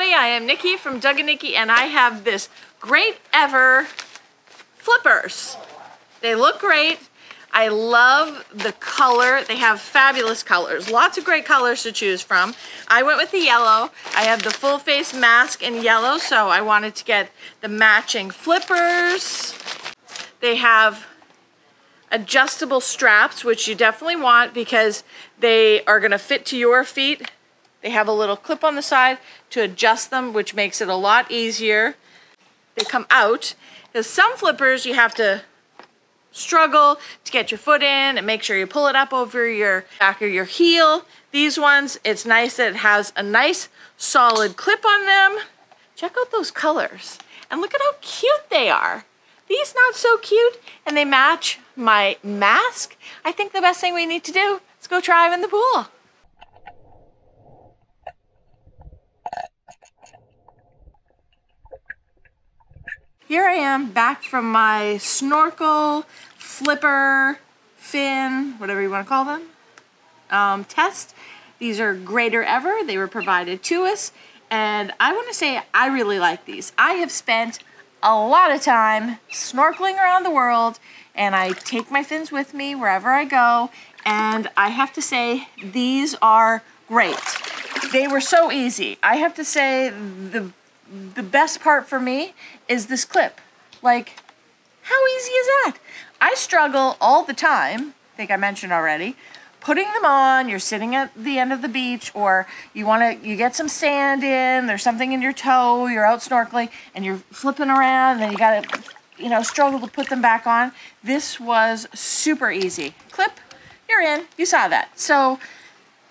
everybody. I am Nikki from Doug and Nikki, and I have this great ever flippers. They look great. I love the color. They have fabulous colors. Lots of great colors to choose from. I went with the yellow. I have the full face mask in yellow, so I wanted to get the matching flippers. They have adjustable straps, which you definitely want because they are gonna fit to your feet. They have a little clip on the side to adjust them, which makes it a lot easier. They come out. Because some flippers you have to struggle to get your foot in and make sure you pull it up over your back of your heel. These ones, it's nice that it has a nice solid clip on them. Check out those colors. And look at how cute they are. These not so cute and they match my mask. I think the best thing we need to do is go try them in the pool. Here I am back from my snorkel, flipper, fin, whatever you want to call them, um, test. These are Greatever. They were provided to us. And I want to say I really like these. I have spent a lot of time snorkeling around the world and I take my fins with me wherever I go. And I have to say, these are great. They were so easy. I have to say, the the best part for me is this clip. Like, how easy is that? I struggle all the time, I think I mentioned already, putting them on, you're sitting at the end of the beach or you want to you get some sand in, there's something in your toe, you're out snorkeling and you're flipping around and then you got to you know, struggle to put them back on. This was super easy. Clip, you're in. You saw that. So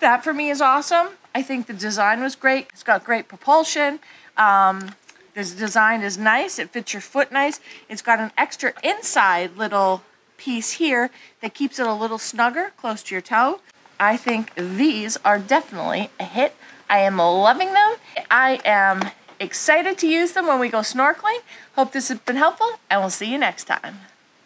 that for me is awesome. I think the design was great. It's got great propulsion. Um, this design is nice. It fits your foot nice. It's got an extra inside little piece here that keeps it a little snugger close to your toe. I think these are definitely a hit. I am loving them. I am excited to use them when we go snorkeling. Hope this has been helpful and we'll see you next time.